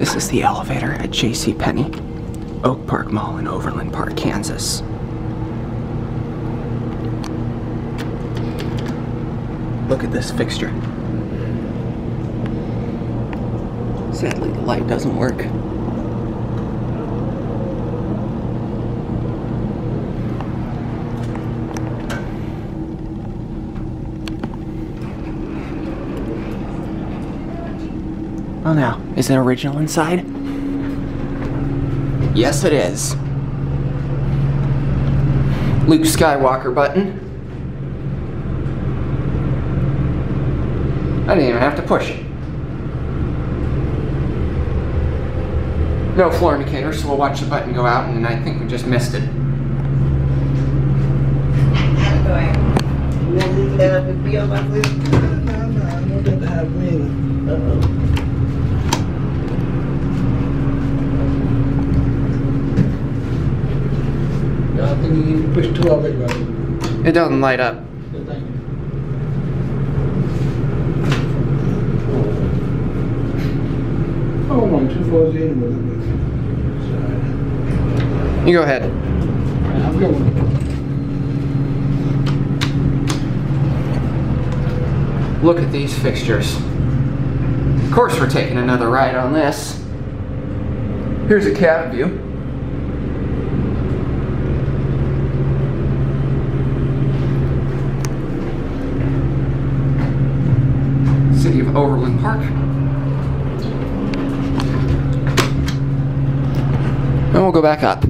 This is the elevator at J.C. Penney, Oak Park Mall in Overland Park, Kansas. Look at this fixture. Sadly, the light doesn't work. Oh, now, is it original inside? Yes, it is. Luke Skywalker button. I didn't even have to push it. No floor indicator, so we'll watch the button go out, and I think we just missed it. You want me to let it be on my list? No, no, no, I want that to have meaning. Uh-oh. Yeah, I think you need to push two of it? It doesn't light up. You. You go ahead. I'm going. Look at these fixtures. Of course we're taking another ride on this. Here's a cab view. Overland Park. And we'll go back up.